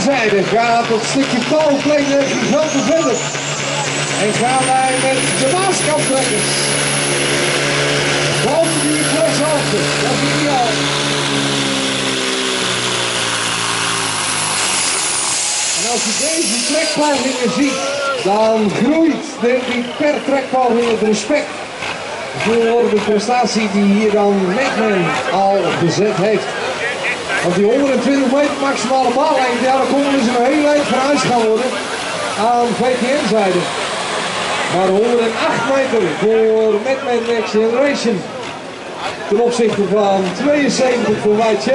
zijde gaat het stukje touwplenen giganten verder. En gaan wij met de maaskamptrekkers. Boven die fleshoogte, dat is ideaal. En als je deze trekpogingen ziet, dan groeit ik per trekpoging het respect voor de prestatie die hier dan Madman al gezet heeft. Want die 120 meter maximale baallengte, ja, daar komen dus een heel eind van huis gaan worden aan VTM-zijde. Maar 108 meter voor Madman Next Generation ten opzichte van 72 voor White.